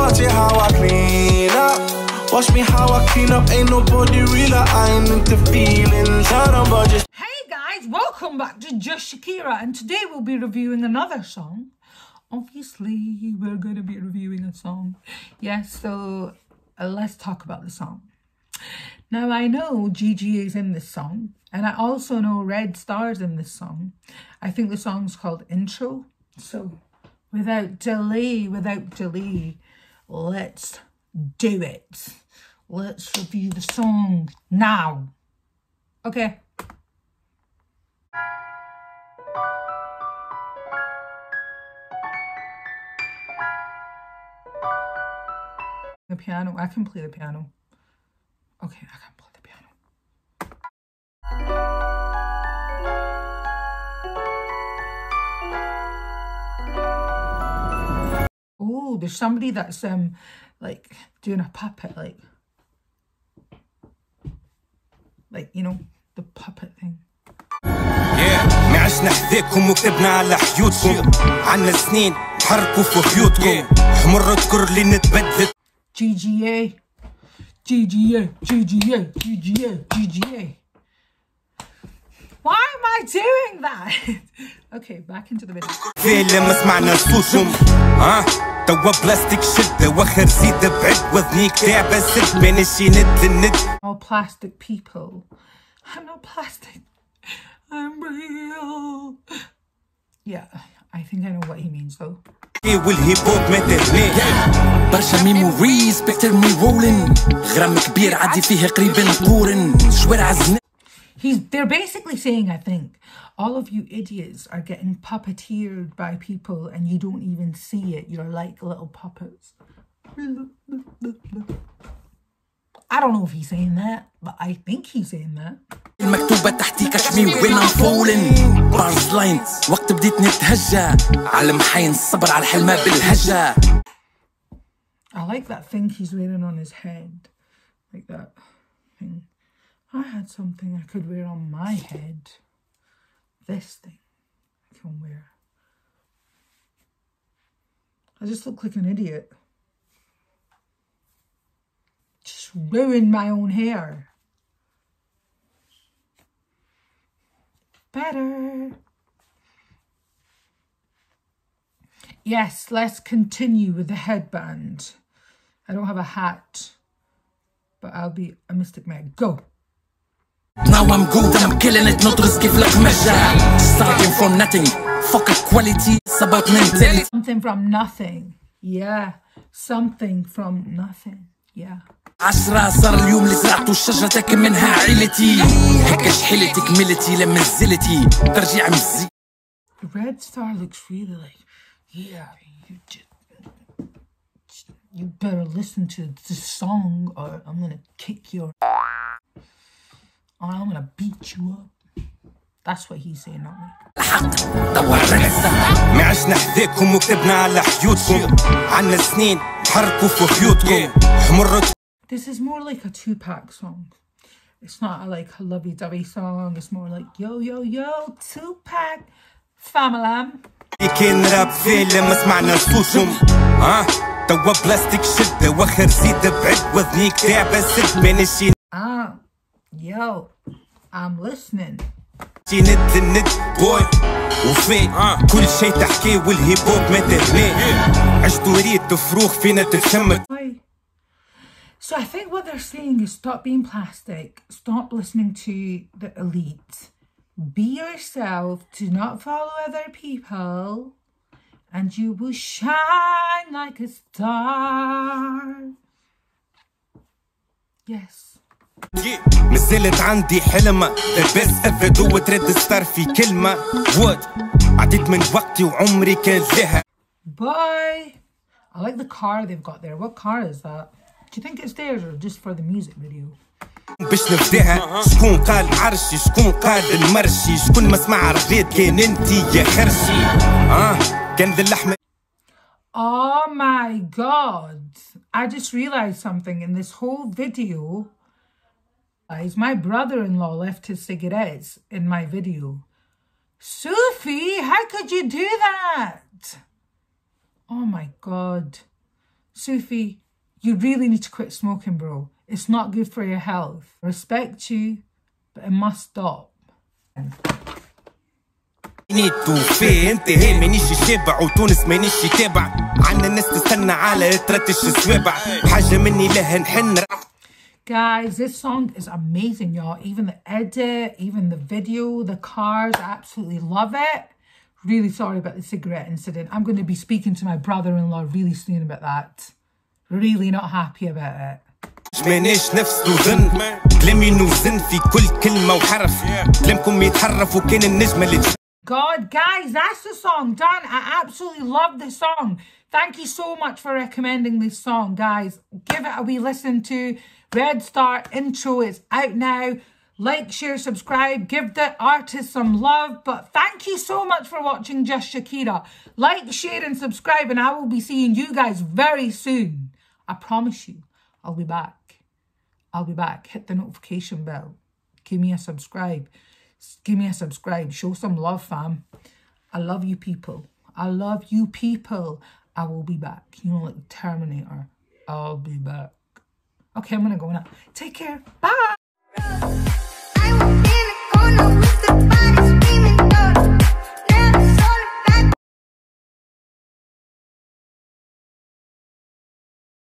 Watch it how I clean up. Watch me how I clean up. Ain't nobody real. I ain't into feelings. I don't budget. Hey guys, welcome back to Just Shakira, and today we'll be reviewing another song. Obviously, we're going to be reviewing a song. Yes, so uh, let's talk about the song. Now, I know Gigi is in this song, and I also know Redstar's in this song. I think the song's called Intro. So, without delay, without delay, let's do it. Let's review the song now. Okay. The piano. I can play the piano. Okay, there's somebody that's um like doing a puppet, like like you know the puppet thing. ما عشنا حذاكم وكتبنا على حيوتكم عنا سنين تحركوا في خيوطكم حمر اذكر اللي نتبدلت GGA, GGA, GGA, GGA, GGA. Why am I doing that? okay, back into the video. فيه لما سمعنا صوتكم ها توا بلاستيك شدة وخر زيد بعد وذنيك تعبة سد بين الشي ند للند All plastic people. I'm not plastic. I'm real. Yeah, I think I know what he means though. والهيب هوب مات هنا برشا ميموريز بيكتر مي رولين غرام كبير عادي فيه قريب نقورن شوارع الزنا He's they're basically saying, I think, all of you idiots are getting puppeteered by people and you don't even see it. You're like little puppets. I don't know if he's saying that, but I think he's saying that. المكتوبة تحتي كشمي وين ام فولن بارز لاين وقت بديت نتهجى على محاين الصبر على الحلمة بالهجة I like that thing he's wearing on his head. Like that thing. I had something I could wear on my head. This thing I can wear. I just look like an idiot. Just ruined my own hair. Better. Yes, let's continue with the headband. I don't have a hat, but I'll be a Mystic Meg. Go. Now I'm good I'm killing it not risky like measure Starting from nothing Fuck quality It's about mentality Something from nothing. Yeah. Something from nothing. Yeah. عشرة صار اليوم اللي زرعتو شجرتك منها عيلتي هكا شحيلتك ملتي لما نزلتي ترجع مزي The red star looks really like, yeah, you just, you better listen to the song or I'm gonna kick your or Oh, I'm gonna beat you up. That's what he's saying, not me. عشنا وكتبنا على حيوتكم عنا سنين حركوا في This is more like a Tupac song. It's not a, like a lovey-dovey song. It's more like, yo, yo, yo, Tupac, family. كان راب ما سمعنا اه توا بلاستيك شده واخر زيد بعد وذنيك yo, I'm listening. شي ند للند بوي وفي كل شي تحكي والهيب هوب مات هنا عشت وريت فروخ فينا تتشمت Why? So I think what they're saying is stop being plastic, stop listening to the elite, be yourself, do not follow other people, and you will shine like a star. Yes. مازالت عندي حلمة بس أفد وترد ستار في كلمة وود عديت من وقتي وعمري كان لها Bye. I like the car they've got there. What car is that? Do you think it's theirs or just for the music video? باش نفداها شكون قال عرشي شكون قال المرشي شكون ما سمع رغيت كان أنتي يا خرشي آه كان ذا اللحمة Oh my god. I just realized something in this whole video. Guys, my brother-in-law left his cigarettes in my video. Sophie, how could you do that? Oh my god. Sufi, you really need to quit smoking, bro. It's not good for your health. Respect you, but it must stop. نيتو في انت هي مانيش شابع وتونس مانيش تابع عنا الناس تستنى على ترتش السوابع حاجة مني لها نحن Guys, this song is amazing, y'all. Even the edit, even the video, the cars, I absolutely love it. Really sorry about the cigarette incident. I'm going to be speaking to my brother-in-law really soon about that. Really not happy about it. ماناش نفس وظن كلامي نوزن في كل كلمة وحرف كلامكم يتحرف وكان النجمة اللي God, guys, that's the song done. I absolutely love the song. Thank you so much for recommending this song, guys. Give it a wee listen to. Redstar intro is out now. Like, share, subscribe. Give the artist some love. But thank you so much for watching Just Shakira. Like, share, and subscribe. And I will be seeing you guys very soon. I promise you, I'll be back. I'll be back. Hit the notification bell. Give me a subscribe. Give me a subscribe. Show some love, fam. I love you people. I love you people. I will be back. You know, like Terminator. I'll be back. Okay, I'm going to go now. Take care. Bye.